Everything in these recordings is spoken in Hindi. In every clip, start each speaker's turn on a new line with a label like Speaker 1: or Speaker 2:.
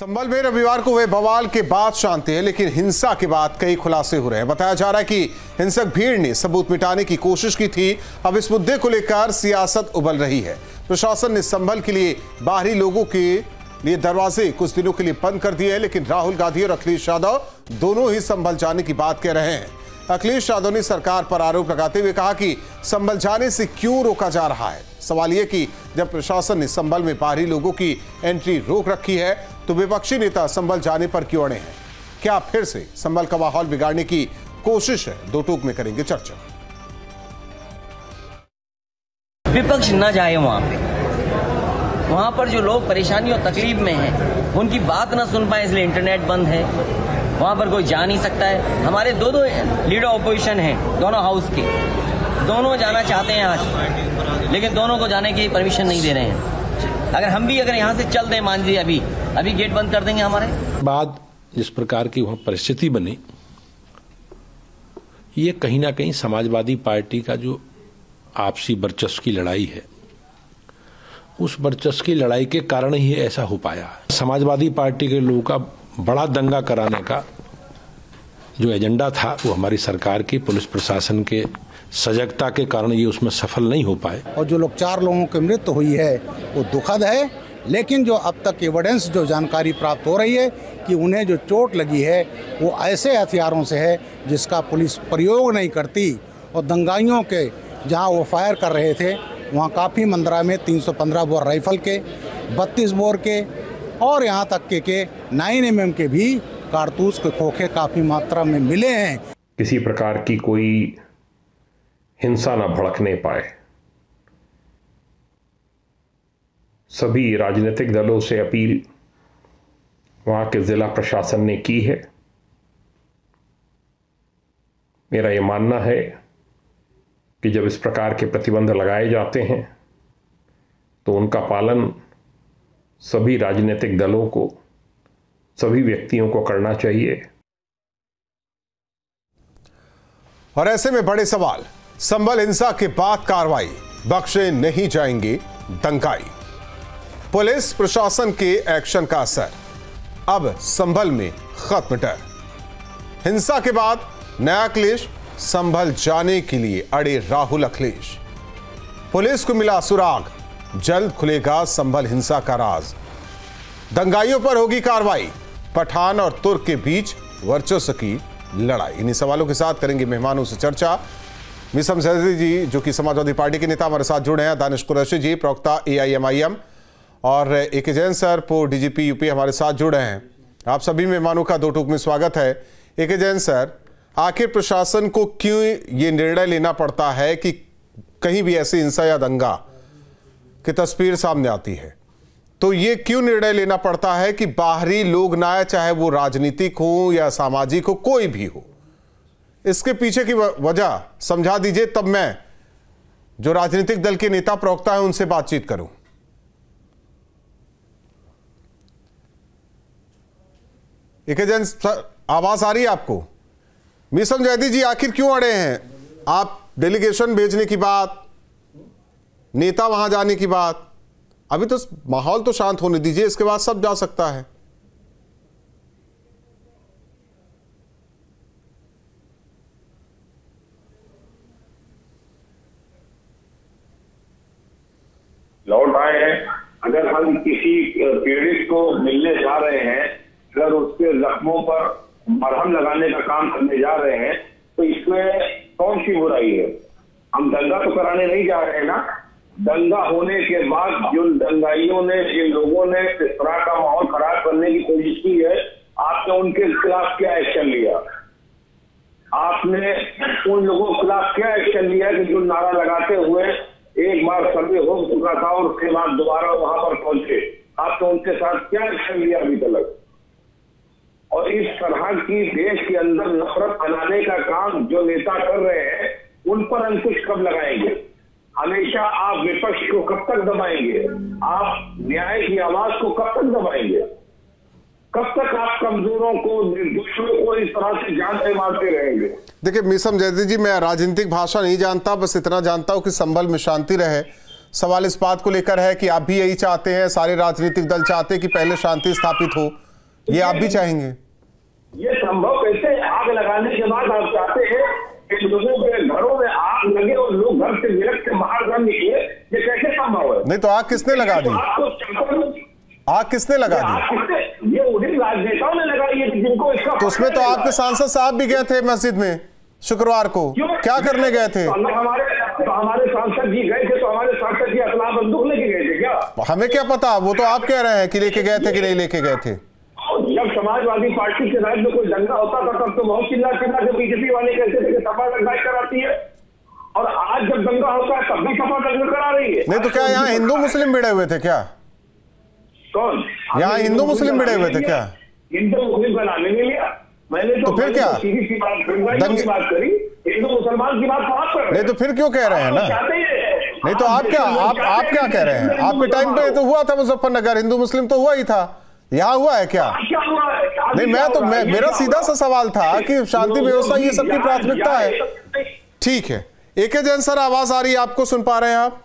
Speaker 1: संभल में रविवार को हुए बवाल के बाद शांति है, लेकिन हिंसा के बाद कई खुलासे हो रहे हैं। बताया जा रहा है कि हिंसक भीड़ ने सबूत मिटाने की कोशिश की थी। अब इस मुद्दे को लेकर सियासत उबल रही है। प्रशासन ने संभल के लिए बाहरी लोगों के लिए दरवाजे कुछ दिनों के लिए बंद कर दिए हैं, लेकिन राहुल गांधी और अखिलेश यादव दोनों ही संभल जाने की बात कह रहे हैं। अखिलेश यादव ने सरकार पर आरोप लगाते हुए कहा कि संभल जाने से क्यों रोका जा रहा है? सवाल यह कि जब प्रशासन ने संभल में बाहरी लोगों की एंट्री रोक रखी है तो विपक्षी नेता संभल जाने पर क्यों अड़े हैं? क्या फिर से संभल का माहौल बिगाड़ने की कोशिश है? दो टूक में करेंगे चर्चा।
Speaker 2: विपक्ष न जाए वहाँ पे। वहाँ पर जो लोग परेशानी और तकलीफ़ में हैं, उनकी बात ना सुन पाए इसलिए इंटरनेट बंद है। वहाँ पर कोई जा नहीं सकता है। हमारे दो दो लीडर ऑपोजिशन हैं, दोनों हाउस के। दोनों जाना चाहते हैं आज, लेकिन दोनों को जाने की परमिशन नहीं दे रहे हैं। अगर हम भी अगर यहाँ से चल दें मान लीजिए अभी अभी गेट बंद कर देंगे हमारे।
Speaker 3: बाद जिस प्रकार की वहाँ परिस्थिति बनी ये कहीं ना कहीं समाजवादी पार्टी का जो आपसी वर्चस्व की लड़ाई है उस वर्चस्व की लड़ाई के कारण ही ऐसा हो पाया। समाजवादी पार्टी के लोगों का बड़ा दंगा कराने का जो एजेंडा था वो हमारी सरकार की पुलिस प्रशासन के सजगता के कारण ये उसमें सफल नहीं हो पाए।
Speaker 4: और जो लोग चार लोगों की मृत्यु हुई है वो दुखद है लेकिन जो अब तक एविडेंस जो जानकारी प्राप्त हो रही है कि उन्हें जो चोट लगी है, वो ऐसे हथियारों से है जिसका पुलिस प्रयोग नहीं करती। और दंगाइयों के, जहाँ वो फायर कर रहे थे, वहाँ काफ़ी मंदरा में 315 बोर राइफल के 32 बोर के, और यहाँ तक के के नाइन एम के भी कारतूस के खोखे काफ़ी मात्रा में मिले हैं।
Speaker 5: किसी प्रकार की कोई हिंसा न भड़कने पाए। सभी राजनीतिक दलों से अपील वहाँ के ज़िला प्रशासन ने की है। मेरा ये मानना है कि जब इस प्रकार के प्रतिबंध लगाए जाते हैं तो उनका पालन सभी राजनीतिक दलों को, सभी व्यक्तियों को करना चाहिए।
Speaker 1: और ऐसे में बड़े सवाल, संबल हिंसा के बाद कार्रवाई, बख्शे नहीं जाएँगे दंगाई। पुलिस प्रशासन के एक्शन का असर। अब संभल में खत्म डर हिंसा के बाद नया क्लेश, संभल जाने के लिए अड़े राहुल अखिलेश। पुलिस को मिला सुराग। जल्द खुलेगा संभल हिंसा का राज। दंगाइयों पर होगी कार्रवाई। पठान और तुर्क के बीच वर्चस्व की लड़ाई। इन्हीं सवालों के साथ करेंगे मेहमानों से चर्चा। मिसम जैदी जी, जो कि समाजवादी पार्टी के नेता हमारे साथ जुड़े हैं, दानिश कुरैशी जी, प्रवक्ता एआईएमआईएम और एक जैन सर पो डीजीपी यूपी हमारे साथ जुड़े हैं। आप सभी मेहमानों का दो टूक में स्वागत है। एक जैन सर, आखिर प्रशासन को क्यों ये निर्णय लेना पड़ता है कि कहीं भी ऐसी हिंसा या दंगा की तस्वीर सामने आती है? तो ये क्यों निर्णय लेना पड़ता है कि बाहरी लोग ना चाहे वो राजनीतिक हो या सामाजिक हो, कोई भी हो? इसके पीछे की वजह समझा दीजिए, तब मैं जो राजनीतिक दल के नेता प्रवक्ता है, उनसे बातचीत करूँ। जन आवाज़ आ रही है आपको? मिसम जैदी जी, आखिर क्यों अड़े हैं? आप डेलीगेशन भेजने की बात, नेता वहाँ जाने की बात, अभी तो माहौल तो शांत होने दीजिए, इसके बाद सब जा सकता है।
Speaker 6: लौट आए हैं। अगर हम किसी पीड़ित को मिलने जा रहे हैं अगर उसके जख्मों पर मरहम लगाने का काम करने जा रहे हैं तो इसमें कौन सी बुराई है? हम दंगा तो कराने नहीं जा रहे हैं ना। दंगा होने के बाद जिन दंगाइयों ने, जिन लोगों ने इस तरह का माहौल खराब करने की कोशिश की है, आपने उनके खिलाफ क्या एक्शन लिया? आपने उन लोगों के खिलाफ क्या एक्शन लिया कि जो नारा लगाते हुए एक बार सर्वे हो चुका था और उसके बाद दोबारा वहाँ पर पहुँचे? आपने उनके साथ क्या एक्शन लिया अभी तक? और इस तरह की देश के अंदर नफरत फैलाने का काम जो नेता कर रहे हैं, उन पर अंकुश कब लगाएँगे? हमेशा आप विपक्ष को कब तक दबाएँगे? आप न्याय की आवाज़ को कब तक दबाएँगे? कब तक आप कमजोरों को, निर्दोषों को इस तरह से जान से मारते रहेंगे?
Speaker 1: देखिए, मिसम जयदी जी, मैं राजनीतिक भाषा नहीं जानता, बस इतना जानता हूँ कि संभल में शांति रहे। सवाल इस बात को लेकर है कि आप भी यही चाहते हैं, सारे राजनीतिक दल चाहते हैं कि पहले शांति स्थापित हो। ये आप भी चाहेंगे?
Speaker 6: ये संभव कैसे? आग लगाने के बाद आप चाहते हैं कि लोगों के घरों में आग लगे और लोग घर से निरक के बाहर घर निकले ये कैसे संभव है?
Speaker 1: नहीं तो आग किसने लगा दी? आग किसने लगा दी?
Speaker 6: ये उन्हीं राजनेताओं ने लगाई है जिनको इसका
Speaker 1: तो उसमें तो आपके सांसद साहब भी गए थे मस्जिद में शुक्रवार को।
Speaker 6: क्या?
Speaker 1: करने गए थे?
Speaker 6: तो हमारे तो हमारे सांसद जी गए थे तो हमारे सांसद जी अपना बंदूक लेके गए थे क्या?
Speaker 1: हमें क्या पता? वो तो आप कह रहे हैं कि लेके गए थे कि नहीं लेके गए थे।
Speaker 6: समाजवादी पार्टी के राज्य में कोई दंगा होता था तब तो बहुत चिल्ला चिल्ला के बीजेपी वाले कहते थे कि सपा दंगा कराती है। और आज जब दंगा होता है तब भी सपा दंगा करा रही है।
Speaker 1: नहीं तो क्या यहाँ हिंदू मुस्लिम भिड़े हुए थे क्या?
Speaker 6: कौन?
Speaker 1: यहाँ हिंदू मुस्लिम भिड़े हुए थे क्या?
Speaker 6: हिंदू मुस्लिम नाम नहीं लिया। मैंने तो
Speaker 1: तो फिर क्या?
Speaker 6: तो सीधी सी बात
Speaker 1: दंगे-
Speaker 6: की बात करी हिंदू मुसलमान की बात तो आप कर
Speaker 1: नहीं तो फिर क्यों कह रहे हैं ना? नहीं तो आप क्या आप आप क्या कह रहे हैं? आपके टाइम पे तो हुआ था मुजफ्फरनगर हिंदू मुस्लिम तो हुआ ही था। यहाँ हुआ है क्या? नहीं मैं तो मैं मेरा सीधा सा सवाल था कि शांति व्यवस्था ये सबकी प्राथमिकता है। ठीक है। एके जैन सर आवाज़ आ रही है आपको सुन पा रहे हैं आप?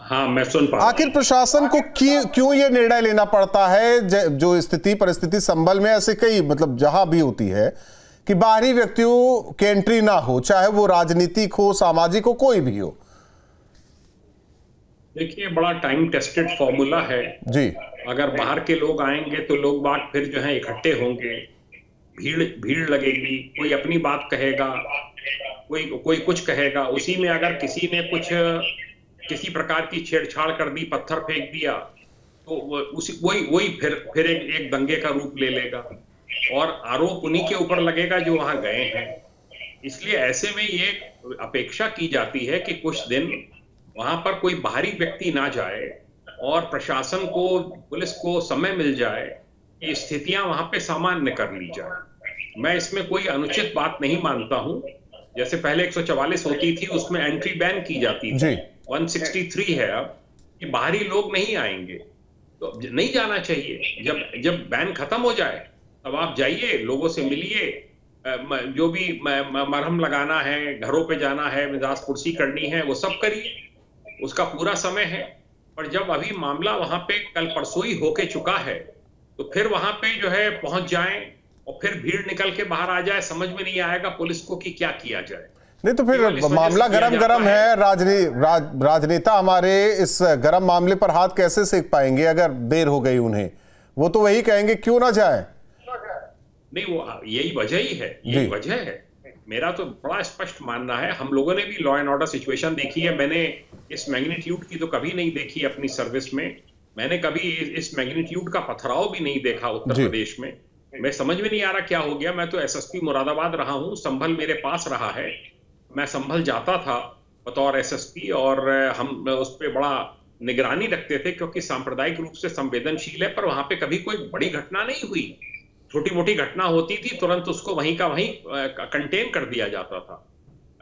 Speaker 5: हाँ मैं सुन पा
Speaker 1: आखिर प्रशासन को क्यों क्यों ये निर्णय लेना पड़ता है? जो स्थिति परिस्थिति संभल में ऐसे कई मतलब जहाँ भी होती है कि बाहरी व्यक्तियों की एंट्री ना हो चाहे वो राजनीतिक हो सामाजिक हो कोई भी हो।
Speaker 5: देखिए बड़ा टाइम टेस्टेड फॉर्मूला है।
Speaker 1: जी।
Speaker 5: अगर बाहर के लोग आएँगे तो लोग बाग फिर जो है इकट्ठे होंगे। भीड़ भीड़ लगेगी कोई अपनी बात कहेगा कोई कोई कुछ कहेगा। उसी में अगर किसी ने कुछ किसी प्रकार की छेड़छाड़ कर दी पत्थर फेंक दिया तो उसी वही वही फिर फिर एक, एक दंगे का रूप ले लेगा। और आरोप उन्हीं के ऊपर लगेगा जो वहाँ गए हैं। इसलिए ऐसे में ये अपेक्षा की जाती है कि कुछ दिन वहाँ पर कोई बाहरी व्यक्ति ना जाए। और प्रशासन को पुलिस को समय मिल जाए कि स्थितियाँ वहाँ पे सामान्य कर ली जाए। मैं इसमें कोई अनुचित बात नहीं मानता हूँ। जैसे पहले 144 होती थी उसमें एंट्री बैन की जाती थी।
Speaker 1: जी।
Speaker 5: 163 है अब कि बाहरी लोग नहीं आएँगे। तो नहीं जाना चाहिए। जब जब बैन खत्म हो जाए तब आप जाइए लोगों से मिलिए। जो भी मरहम लगाना है घरों पे जाना है मिजाज कुर्सी करनी है वो सब करिए। उसका पूरा समय है। पर जब अभी मामला वहाँ पे कल परसों ही होके चुका है तो फिर वहाँ पे जो है पहुँच जाए और फिर भीड़ निकल के बाहर आ जाए समझ में नहीं आएगा पुलिस को कि क्या किया जाए।
Speaker 1: नहीं तो फिर मामला गरम गरम
Speaker 5: है।
Speaker 1: है राजनी राज, राजनेता हमारे इस गरम मामले पर हाथ कैसे सेक पाएँगे अगर देर हो गई उन्हें? वो तो वही कहेंगे क्यों ना जाए?
Speaker 5: नहीं वो यही वजह ही है यही वजह है। मेरा तो बड़ा स्पष्ट मानना है हम लोगों ने भी लॉ एंड ऑर्डर सिचुएशन देखी है। मैंने इस मैग्नीट्यूड की तो कभी नहीं देखी अपनी सर्विस में। मैंने कभी इस- मैग्नीट्यूड का पथराव भी नहीं देखा उत्तर प्रदेश में। मैं समझ में नहीं आ रहा क्या हो गया। मैं तो एसएसपी मुरादाबाद रहा हूँ संभल मेरे पास रहा है। मैं संभल जाता था बतौर एसएसपी और हम उस पर बड़ा निगरानी रखते थे क्योंकि सांप्रदायिक रूप से संवेदनशील है पर वहाँ पे कभी कोई बड़ी घटना नहीं हुई। छोटी मोटी घटना होती थी तुरंत उसको वहीं का वहीं कंटेन कर दिया जाता था।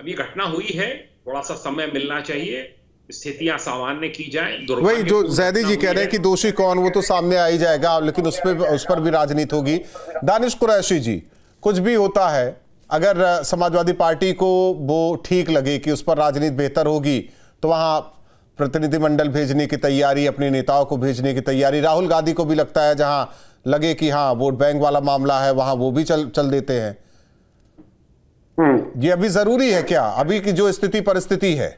Speaker 5: अब ये घटना हुई है थोड़ा सा समय मिलना चाहिए स्थितियाँ सामान्य की जाए
Speaker 1: वही जो जैदी जी कह रहे हैं कि दोषी कौन वो तो सामने आ ही जाएगा लेकिन उस पर उस पर भी राजनीति होगी। दानिश कुरैशी जी कुछ भी होता है अगर समाजवादी पार्टी को वो ठीक लगे कि उस पर राजनीति बेहतर होगी तो वहाँ प्रतिनिधिमंडल भेजने की तैयारी अपने नेताओं को भेजने की तैयारी। राहुल गांधी को भी लगता है जहाँ लगे कि हाँ वोट बैंक वाला मामला है वहाँ वो भी चल चल देते हैं। ये अभी ज़रूरी है क्या? अभी की जो स्थिति परिस्थिति है।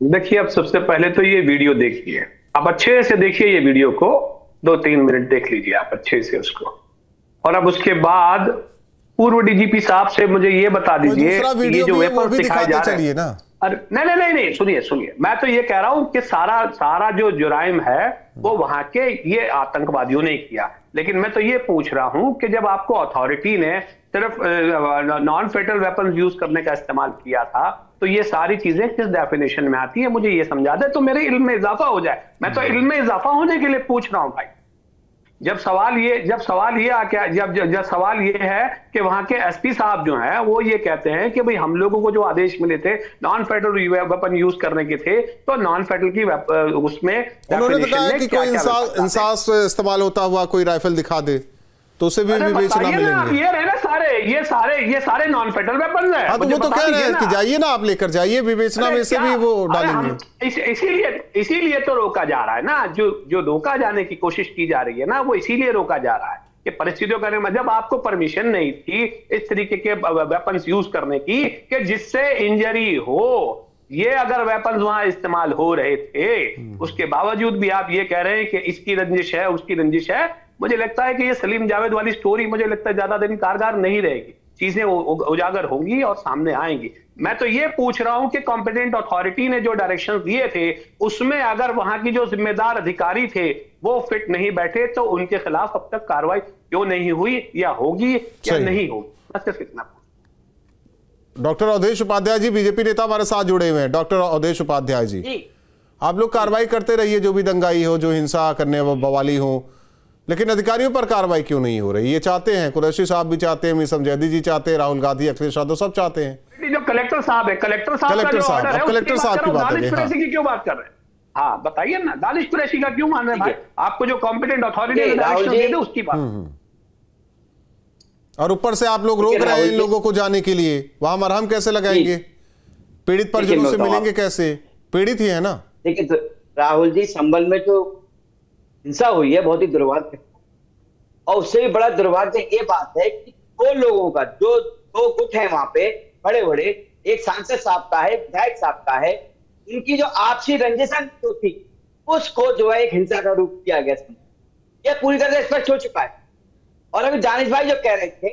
Speaker 7: देखिए अब सबसे पहले तो ये वीडियो देखिए। आप अच्छे से देखिए ये वीडियो को। दो तीन मिनट देख लीजिए आप अच्छे से उसको। और अब उसके बाद पूर्व डीजीपी साहब से मुझे ये बता दीजिए ये जो वेपन दिखाए जा रहे हैं।
Speaker 1: ना।
Speaker 7: अरे नहीं नहीं नहीं नहीं सुनिए सुनिए। मैं तो ये कह रहा हूँ कि सारा सारा जो जुराइम है वो वहाँ के ये आतंकवादियों ने किया। लेकिन मैं तो ये पूछ रहा हूँ कि जब आपको अथॉरिटी ने सिर्फ़ नॉन फेटल वेपन यूज़ करने का इस्तेमाल किया था तो ये सारी चीज़ें किस डेफिनेशन में आती है? मुझे ये समझा दे तो मेरे इल्म में इजाफा हो जाए। मैं तो इल्म में इजाफा होने के लिए पूछ रहा हूँ भाई। जब सवाल ये जब सवाल ये आ क्या जब जब, सवाल ये है कि वहाँ के एसपी साहब जो हैं वो ये कहते हैं कि भाई हम लोगों को जो आदेश मिले थे नॉन फेडरल वेपन यूज़ करने के थे तो नॉन फेडरल की उसमें
Speaker 1: उन्होंने बताया कि कोई इंसास इंसास इस्तेमाल होता हुआ कोई राइफल दिखा दे तो उसे भी
Speaker 7: भी बेचना
Speaker 1: मिलेंगे।
Speaker 7: ये रहे ना सारे ये सारे ये सारे नॉन फेडरल वेपन है।
Speaker 1: हाँ तो वो तो कह रहे हैं कि जाइए ना आप लेकर जाइए विवेचना में से भी वो डालेंगे।
Speaker 7: इस, इसीलिए इसीलिए तो रोका जा रहा है ना। जो जो रोका जाने की कोशिश की जा रही है ना वो इसीलिए रोका जा रहा है कि परिस्थितियों का निर्माण- जब आपको परमिशन नहीं थी इस तरीके के वेपन्स यूज़ करने की कि जिससे इंजरी हो ये अगर वेपन्स वहाँ इस्तेमाल हो रहे थे उसके बावजूद भी आप ये कह रहे हैं कि इसकी रंजिश है उसकी रंजिश है मुझे लगता है कि ये सलीम जावेद वाली स्टोरी मुझे लगता है ज़्यादा दिन कारगर नहीं रहेगी। चीज़ें उजागर होंगी और सामने आएँगी। मैं तो ये पूछ रहा हूँ कि कॉम्पिटेंट अथॉरिटी ने जो डायरेक्शन दिए थे उसमें अगर वहाँ की जो जिम्मेदार अधिकारी थे वो फिट नहीं बैठे तो उनके खिलाफ अब तक कार्रवाई क्यों नहीं हुई? या होगी या नहीं होगी? बस सिर्फ़ इतना
Speaker 1: डॉक्टर अवधेश उपाध्याय जी बीजेपी नेता हमारे साथ जुड़े हुए हैं। डॉक्टर अवधेश उपाध्याय जी
Speaker 8: जी।
Speaker 1: आप लोग कार्रवाई करते रहिए जो भी दंगाई हो जो हिंसा करने बवाली हो। लेकिन अधिकारियों पर कार्रवाई क्यों नहीं हो रही? ये चाहते हैं कुरैशी साहब भी चाहते हैं मिसम जैदी जी चाहते हैं राहुल गांधी अखिलेश यादव सब चाहते हैं।
Speaker 7: जो कलेक्टर साहब है कलेक्टर साहब
Speaker 1: कलेक्टर साहब,
Speaker 7: है
Speaker 1: कलेक्टर साहब की
Speaker 7: हूँ।
Speaker 1: बात है, हाँ।
Speaker 7: की क्यों बात कर रहे हैं? हाँ बताइए ना दानिश कुरैशी का क्यों मान रहे हैं? आपको जो कॉम्पिटेंट अथॉरिटी थे उसकी बात।
Speaker 1: और ऊपर से आप लोग रोक रहे हैं इन लोगों को जाने के लिए। वहाँ मरहम कैसे लगाएँगे? पीड़ित परिजनों से मिलेंगे कैसे? पीड़ित ही है ना।
Speaker 8: देखिए तो राहुल जी संबल में जो हिंसा हुई है, बहुत ही दुर्भाग्य और उससे भी बड़ा दुर्भाग्य ये बात है कि दो लोगों का, जो दो गुट है वहाँ पे बड़े बड़े एक सांसद साहब का है, विधायक साहब का है इनकी जो आपसी रंजिशन जो थी, उसको जो है एक हिंसा का रूप किया गया इसमें। ये पूरी तरह स्पष्ट हो चुका है। और अभी दानिश भाई जो कह रहे थे,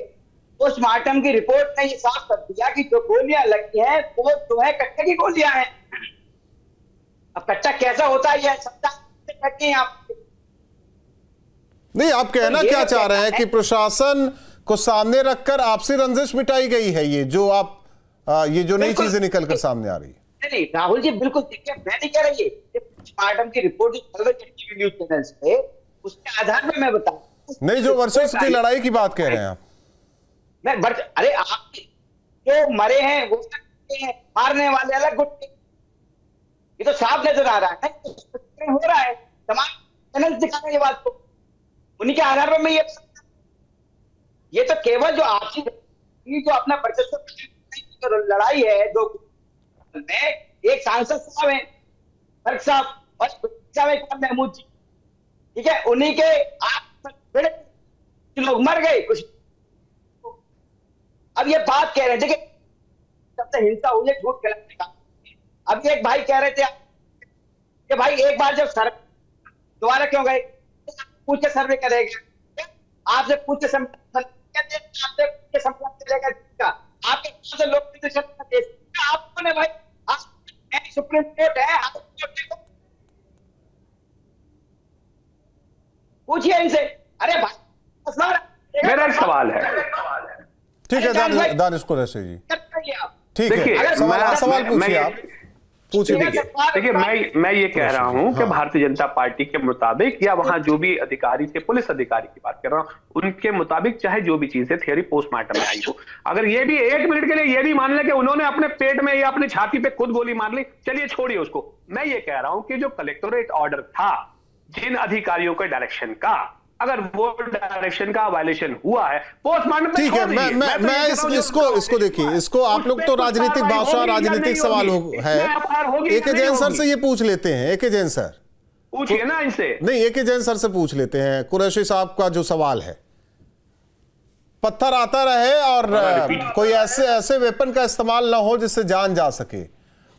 Speaker 8: पोस्टमार्टम की रिपोर्ट ने ये साफ़ कर दिया कि जो गोलियाँ लगी हैं, वो जो है कट्टे की गोलियाँ हैं। अब कट्टा कैसा होता है ये समझा सकते हैं आप
Speaker 1: नहीं आप कहना
Speaker 8: तो
Speaker 1: क्या चाह रहे हैं कि प्रशासन को सामने रखकर आपसी रंजिश मिटाई गई है ये जो आप आ, ये जो नई चीज़ें निकल कर सामने आ रही है?
Speaker 8: नहीं नहीं राहुल जी बिल्कुल देखिए मैं नहीं कह रही ये पोस्टमार्टम की रिपोर्ट जो है न्यूज़ चैनल्स पे उसके आधार पर मैं बताऊँ
Speaker 1: नहीं जो वर्षों की लड़ाई की बात कह रहे हैं आप।
Speaker 8: मैं बट अरे आप जो मरे हैं वो हैं मारने वाले अलग गुट ये तो साफ़ नज़र आ रहा है हो रहा है। तमाम चैनल दिखा रहे हैं ये बात को। उन्हीं के आधार पर मैं ये ये तो केवल जो आपसी जो अपना वर्चस्व जो लड़ाई है, जो में एक सांसद साहब हैं फ़र्क साहब, और साहब महमूद जी? ठीक है? उन्हीं के आप लोग मर गए, कुछ अब ये बात कह रहे हैं, देखिए, जब से हिंसा हुई है, झूठ फैलाने का। अब एक भाई कह रहे थे, कि भाई एक बार जब सर दोबारा क्यों गए? पूछ सर्वे करेगा। आपसे पूछ के सम- आपसे पूछ के संपर्क करेगा आपके से लोग प्रतिशत का देश आपको ने भाई? सुप्रीम कोर्ट है? पूछिए इनसे। अरे भाई
Speaker 7: मेरा एक सवाल है।
Speaker 1: ठीक है
Speaker 8: दानिश भाई-
Speaker 1: जी। ठीक है सवाल
Speaker 7: मैं-
Speaker 1: सवाल पूछिए आप।
Speaker 7: देखिए देखिए मैं मैं ये कह रहा हूँ कि
Speaker 1: हाँ।
Speaker 7: भारतीय जनता पार्टी के मुताबिक या वहाँ जो भी अधिकारी थे पुलिस अधिकारी की बात कर रहा हूँ उनके मुताबिक चाहे जो भी चीज़ें थियरी पोस्टमार्टम में आई हो। अगर ये भी एक मिनट के लिए ये भी मान ले कि उन्होंने अपने पेट में या अपनी छाती पे खुद गोली मार ली चलिए छोड़िए उसको। मैं ये कह रहा हूँ कि जो कलेक्टोरेट ऑर्डर था जिन अधिकारियों के डायरेक्शन का अगर वो डायरेक्शन का वायलेशन हुआ है पोस्टमार्टम
Speaker 1: ठीक है मैं मैं मैं इस, इसको इसको देखिए इसको आप लोग तो राजनीतिक भाषा राजनीतिक सवाल है ए के जैन सर से ये पूछ लेते हैं ए के जैन सर।
Speaker 7: पूछिए ना इनसे।
Speaker 1: नहीं ए के जैन सर से पूछ लेते हैं। कुरैशी साहब का जो सवाल है। पत्थर आता रहे और कोई ऐसे ऐसे वेपन का इस्तेमाल ना हो जिससे जान जा सके।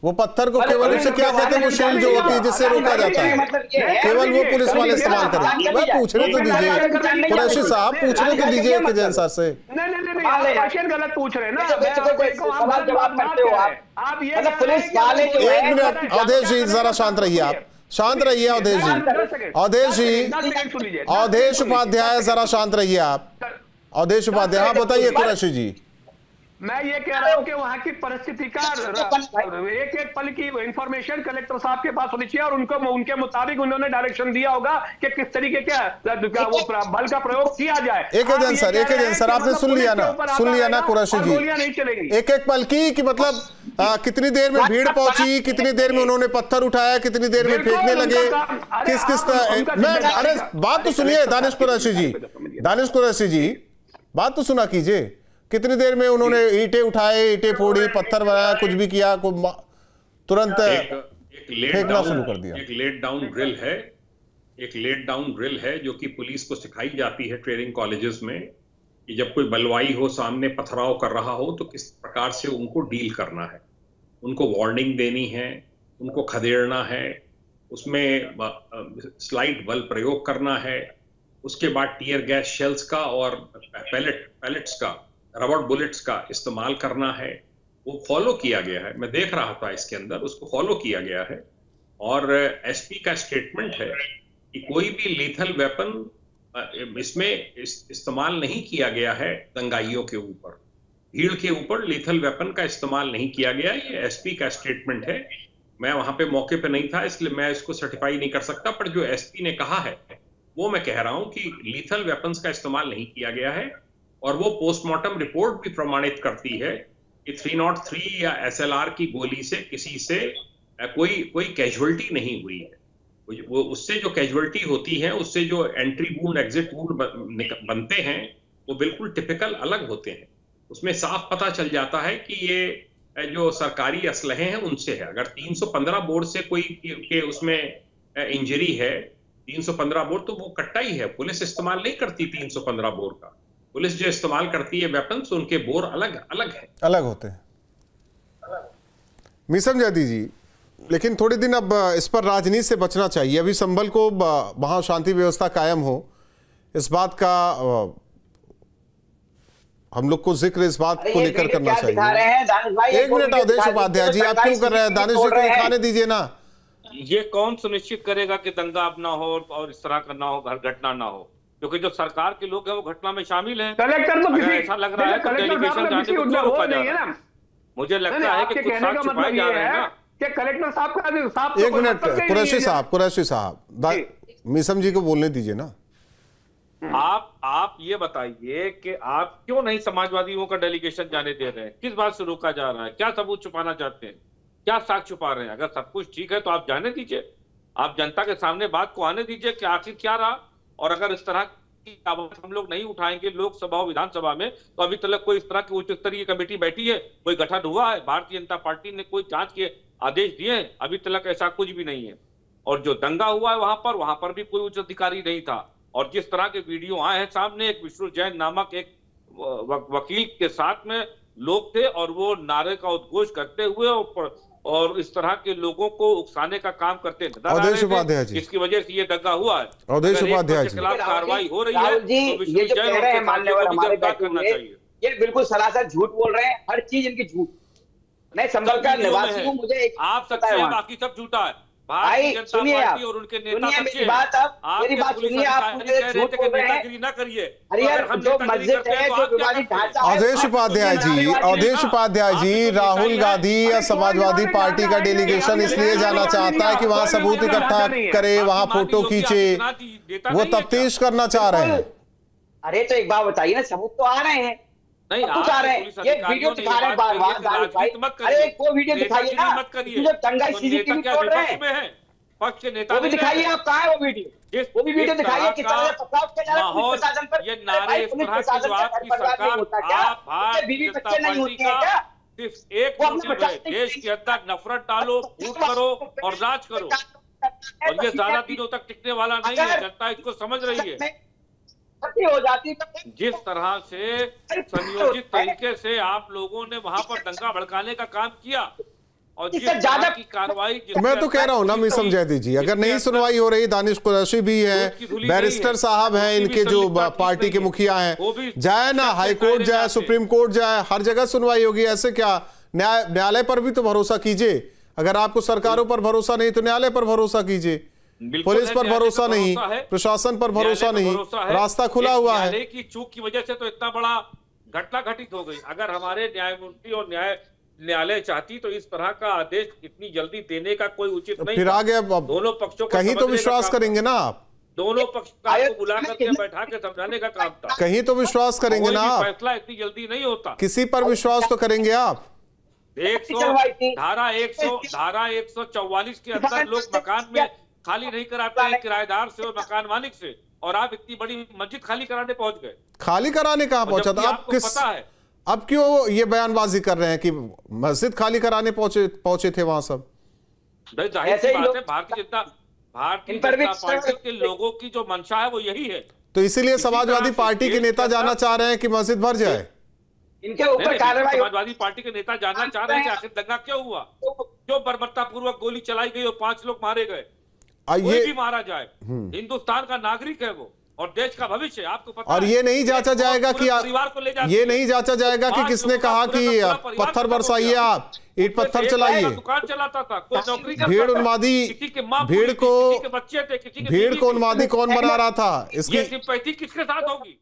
Speaker 1: वो पत्थर को केवल
Speaker 8: अरे,
Speaker 1: उसे क्या कहते हैं वो शील्ड जो होती है जिससे रोका जाता है?
Speaker 8: मतलब है।
Speaker 1: केवल वो पुलिस वाले इस्तेमाल
Speaker 8: कर।
Speaker 1: मैं पूछने तो दीजिए। कुरैशी साहब पूछने तो दीजिए ए जैन सर से।
Speaker 7: नहीं नहीं नहीं नहीं
Speaker 8: मान
Speaker 7: आप
Speaker 8: लें।
Speaker 7: क्वेश्चन गलत पूछ रहे ना।
Speaker 8: देखो,
Speaker 7: मैं
Speaker 8: देखो,
Speaker 7: आपको
Speaker 8: देखो,
Speaker 7: एक हम
Speaker 8: सवाल
Speaker 7: गलत
Speaker 8: जवाब
Speaker 7: बात
Speaker 8: करते हो
Speaker 7: कह रहे
Speaker 8: आप।
Speaker 7: ये
Speaker 8: मतलब
Speaker 1: एक मिनट अवधेश जी जरा शांत रहिए आप। शांत रहिए अवधेश जी। अवधेश जी अवधेश उपाध्याय जरा शांत रहिए आप। अवधेश उपाध्याय हाँ बताइए कुरैशी जी।
Speaker 7: मैं ये कह रहा हूँ कि वहाँ की परिस्थिति का एक एक पल की इंफॉर्मेशन कलेक्टर साहब के पास होनी चाहिए और उनको उनके मुताबिक उन्होंने डायरेक्शन दिया होगा कि किस तरीके का वो बल का प्रयोग किया जाए।
Speaker 1: एक
Speaker 7: आप
Speaker 1: सर एक
Speaker 7: हैं कि
Speaker 1: सर आपने
Speaker 7: मतलब
Speaker 1: सुन लिया ना सुन लिया ना कुरैशी जी।
Speaker 7: गोलियाँ नहीं चलेगी।
Speaker 1: एक एक पल की कि मतलब आ, कितनी देर में भीड़ पहुँची कितनी देर में उन्होंने पत्थर उठाया कितनी देर में फेंकने लगे किस किस तरह मैं अरे बात तो सुनिए दानिश कुरैशी जी।
Speaker 7: ज़िम्मेदारी
Speaker 1: दानिश कुरैशी जी बात तो सुना कीजिए। कितनी देर में उन्होंने ईटे उठाए ईंटें फोड़ी पत्थर बनाया कुछ भी किया को तुरंत
Speaker 5: एक एक
Speaker 1: फेंकना शुरू कर दिया।
Speaker 5: एक लेट डाउन ड्रिल है एक लेट डाउन ड्रिल है जो कि पुलिस को सिखाई जाती है ट्रेनिंग कॉलेजेस में कि जब कोई बलवाई हो सामने पथराव कर रहा हो तो किस प्रकार से उनको डील करना है उनको वार्निंग देनी है उनको खदेड़ना है उसमें स्लाइड बल प्रयोग करना है उसके बाद टीयर गैस शेल्स का और पैलेट पैलेट्स का रबड़ बुलेट्स का इस्तेमाल करना है वो फॉलो किया गया है। मैं देख रहा था इसके अंदर उसको फॉलो किया गया है। और एसपी का स्टेटमेंट है कि कोई भी लीथल वेपन इसमें इस, इस्तेमाल नहीं किया गया है दंगाइयों के ऊपर। भीड़ के ऊपर लीथल वेपन का इस्तेमाल नहीं किया गया ये एसपी का स्टेटमेंट है। मैं वहाँ पे मौके पे नहीं था इसलिए मैं इसको सर्टिफाई नहीं कर सकता पर जो एसपी ने कहा है वो मैं कह रहा हूँ कि लीथल वेपन्स का इस्तेमाल नहीं किया गया है। और वो पोस्टमार्टम रिपोर्ट भी प्रमाणित करती है कि 303 या एसएलआर की गोली से किसी से कोई कोई कैजुअलिटी नहीं हुई है। वो- उससे जो कैजुअलिटी होती है, उससे जो एंट्री वूंड एग्जिट वूंड बनते हैं, वो बिल्कुल टिपिकल अलग होते हैं। उसमें साफ़ पता चल जाता है कि ये जो सरकारी असलहे हैं, उनसे है। अगर 315 बोर्ड से कोई के उसमें इंजरी है 315 बोर्ड तो वो कट्टा ही है। पुलिस इस्तेमाल नहीं करती 315 बोर्ड का। पुलिस जो इस्तेमाल करती है वेपन्स उनके बोर अलग अलग है।
Speaker 1: अलग होते हैं। मीसम जैदी जी लेकिन थोड़े दिन अब इस पर राजनीति से बचना चाहिए। अभी संभल को वहाँ शांति व्यवस्था कायम हो। इस बात का हम लोग को ज़िक्र इस बात को लेकर करना चाहिए। एक मिनट अवधेश उपाध्याय जी आप क्यों कर रहे हैं? दानिश जी को दिखाने दीजिए ना।
Speaker 9: ये कौन सुनिश्चित करेगा कि दंगा अब ना हो और इस तरह का ना हो घर घटना ना हो? क्योंकि जो सरकार के लोग हैं वो घटना में शामिल हैं।
Speaker 7: कलेक्टर तो किसी
Speaker 9: ऐसा लग रहा है तो डेलीगेशन जाने को क्यों रोका जा
Speaker 7: नहीं है
Speaker 9: रहा
Speaker 7: ना।
Speaker 9: है। मुझे लगता है कि कुछ
Speaker 7: कहने का
Speaker 9: छुपाए
Speaker 7: मतलब
Speaker 9: जा
Speaker 7: ये
Speaker 9: रहे हैं ना।
Speaker 7: कि कलेक्टर साहब का साहब
Speaker 1: एक मिनट कुरैशी साहब कुरैशी साहब दा-
Speaker 7: जी।
Speaker 1: को बोलने दीजिए ना।
Speaker 9: आप आप ये बताइए कि आप क्यों नहीं समाजवादियों का डेलीगेशन जाने दे रहे हैं? किस बात से रोका जा रहा है? क्या सबूत छुपाना चाहते हैं? क्या साक्ष्य छुपा रहे हैं? अगर सब कुछ ठीक है तो आप जाने दीजिए। आप जनता के सामने बात को आने दीजिए कि आखिर क्या रहा? और अगर इस तरह की आवाज़ हम लोग नहीं उठाएँगे लोकसभा और विधानसभा में तो अभी तक कोई इस तरह की उच्च स्तरीय कमेटी बैठी है कोई गठन हुआ है भारतीय जनता पार्टी ने कोई जाँच के आदेश दिए हैं अभी तक ऐसा कुछ भी नहीं है। और जो दंगा हुआ है वहाँ पर वहाँ पर भी कोई उच्च अधिकारी नहीं था। और जिस तरह के वीडियो आए हैं सामने एक विष्णु जैन नामक एक वकील के साथ में लोग थे और वो नारे का उद्घोष करते हुए और, और इस तरह के लोगों को उकसाने का काम करते नज़र
Speaker 1: उपाध्याय जी।
Speaker 9: जिसकी वजह से ये दंगा हुआ है
Speaker 1: अवधेश
Speaker 9: देश
Speaker 1: उपाध्याय जी।
Speaker 9: के खिलाफ कार्रवाई हो रही है
Speaker 8: जी
Speaker 9: तो
Speaker 8: ये जो कह रहे हैं
Speaker 9: करना चाहिए
Speaker 8: ये बिल्कुल सरासर झूठ बोल रहे हैं हर चीज़ इनकी झूठ मैं संभल का निवासी
Speaker 9: है।
Speaker 8: मुझे एक
Speaker 9: आप
Speaker 8: सकते
Speaker 9: सच्चे
Speaker 8: हैं
Speaker 9: बाकी सब झूठा है
Speaker 8: भाई
Speaker 9: भारतीय जनता
Speaker 8: सुनिए आप।
Speaker 9: पार्टी और उनके नेता
Speaker 8: मेरी बात आप मेरी बात सुनिए आप
Speaker 9: अधिकारी
Speaker 8: मुझे झूठ बोल रहे हैं।
Speaker 9: ना करिए।
Speaker 8: अरे
Speaker 9: तो
Speaker 8: यार जो मस्जिद
Speaker 9: है तो
Speaker 8: जो? ढांचा
Speaker 1: अवधेश उपाध्याय जी अवधेश उपाध्याय
Speaker 9: तो
Speaker 1: राहुल गांधी या समाजवादी पार्टी का डेलीगेशन इसलिए जाना चाहता है। कि वहाँ सबूत इकट्ठा करे वहाँ फ़ोटो खींचे। वो तफ्तीश करना चाह रहे हैं।
Speaker 8: अरे तो एक बात बताइए ना सबूत तो आ रहे हैं।
Speaker 9: नहीं
Speaker 8: रहे हैं। ये वीडियो दिखा रहे हैं बार बार भाई अरे वो वीडियो दिखाइए ना।
Speaker 9: नेतागिरी मत करिए।
Speaker 8: जो दंगाई सीसीटीवी तोड़ रहे हैं?
Speaker 9: पक्ष के नेता
Speaker 8: वो भी दिखाइए आप कहाँ है वो वीडियो? वो भी वीडियो दिखाइए
Speaker 9: तरह
Speaker 8: किस
Speaker 9: का
Speaker 8: तरह से पथराव किया जा रहा है पुलिस प्रशासन पर
Speaker 9: ये नारे
Speaker 8: पुलिस प्रशासन घर परिवार नहीं होता क्या?
Speaker 9: आप
Speaker 8: बीवी बच्चे नहीं
Speaker 9: पार्टी
Speaker 8: होते हैं
Speaker 9: का
Speaker 8: क्या?
Speaker 9: सिर्फ़ एक देश के अंदर नफरत डालो फूट करो और राज करो। और ये ज़्यादा दिनों तक टिकने वाला नहीं है। जनता इसको समझ रही है।
Speaker 8: हो जाती तो
Speaker 9: जिस तरह से संयोजित तरीके से आप लोगों ने वहाँ पर दंगा भड़काने का काम किया और जिस
Speaker 8: ज्यादा-
Speaker 9: की कार्रवाई
Speaker 1: तो मैं तो कह रहा हूँ ना मैं समझा दीजिए। अगर नहीं सुनवाई हो रही दानिश कुरैशी भी है बैरिस्टर। साहब हैं इनके जो पार्टी के
Speaker 9: है।
Speaker 1: मुखिया
Speaker 9: वो
Speaker 1: हैं
Speaker 9: भी
Speaker 1: जाए ना
Speaker 9: सबके
Speaker 1: हाई कोर्ट जाए सुप्रीम कोर्ट जाए हर जगह सुनवाई होगी ऐसे क्या? न्याय न्यायालय पर भी तो भरोसा कीजिए। अगर आपको सरकारों पर भरोसा नहीं तो न्यायालय पर भरोसा कीजिए। पुलिस पर भरोसा नहीं
Speaker 9: है।
Speaker 1: प्रशासन पर भरोसा नहीं
Speaker 9: है।
Speaker 1: रास्ता खुला हुआ है।
Speaker 9: की चूक की वजह से तो इतना बड़ा घटना घटित हो गई। अगर हमारे न्यायमूर्ति और न्याय न्यायालय चाहती तो इस तरह का आदेश इतनी जल्दी देने का कोई उचित नहीं
Speaker 1: फिर आगे अब-
Speaker 9: दोनों पक्षों को
Speaker 1: कहीं तो विश्वास करेंगे ना आप।
Speaker 9: दोनों पक्ष को बुला करके बैठा के समझाने का काम था।
Speaker 1: कहीं तो विश्वास करेंगे ना आप।
Speaker 9: फैसला इतनी जल्दी नहीं होता।
Speaker 1: किसी पर विश्वास तो करेंगे आप।
Speaker 9: एक सौ धारा एक सौ धारा एक सौ चौवालीस के अंदर लोग मकान में खाली नहीं कराते हैं किराएदार से और मकान मालिक से और आप इतनी बड़ी मस्जिद खाली कराने पहुँच गए।
Speaker 1: खाली कराने कहाँ पहुँचा था? आप
Speaker 9: आपको
Speaker 1: किस
Speaker 9: पता है
Speaker 1: अब क्यों ये बयानबाजी कर रहे हैं कि मस्जिद खाली कराने पहुँचे पहुँचे थे वहाँ सब?
Speaker 8: ही
Speaker 9: है भारतीय जनता भारतीय जनता पार्टी के लोगों की जो मंशा है वो यही है।
Speaker 1: तो इसीलिए समाजवादी पार्टी के नेता जाना चाह रहे हैं कि मस्जिद भर जाए।
Speaker 8: इनके ऊपर कार्रवाई
Speaker 9: समाजवादी पार्टी के नेता जानना चाह रहे हैं कि आखिर दंगा क्यों हुआ? क्यों बर्बरता पूर्वक गोली चलाई गई और पाँच लोग मारे गए? कोई
Speaker 1: ये
Speaker 9: भी मारा जाए हिंदुस्तान का नागरिक है वो और देश का भविष्य आपको पता
Speaker 1: और ये नहीं जांचा जाएगा कि
Speaker 9: परिवार को ले जाए
Speaker 1: ये नहीं जांचा जाएगा कि किसने कहा कि पत्थर बरसाइए आप ईट पत्थर चलाइए।
Speaker 9: दुकान चलाता था कोई नौकरी करता
Speaker 1: भीड़ उन्मादी
Speaker 9: किसी की माँ
Speaker 1: भीड़ को
Speaker 9: बच्चे थे किसी की
Speaker 1: भीड़ को उन्मादी कौन बना रहा था? इसकी
Speaker 9: सिंपैथी किसके साथ होगी?